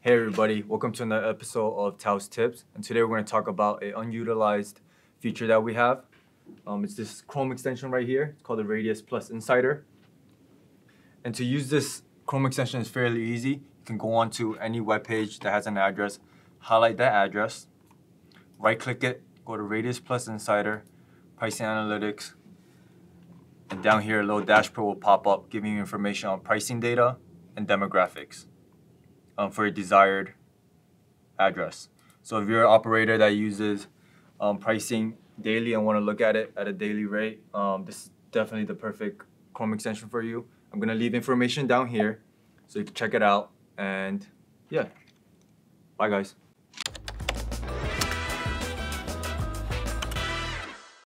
Hey everybody, welcome to another episode of Tao's Tips. And today we're going to talk about an unutilized feature that we have. Um, it's this Chrome extension right here. It's called the Radius Plus Insider. And to use this Chrome extension is fairly easy. You can go on to any web page that has an address, highlight that address, right click it, go to Radius Plus Insider, Pricing Analytics, and down here a little dashboard will pop up giving you information on pricing data and demographics um, for your desired address. So if you're an operator that uses um, pricing daily and want to look at it at a daily rate, um, this is definitely the perfect Chrome extension for you. I'm gonna leave information down here so you can check it out and yeah. Bye guys.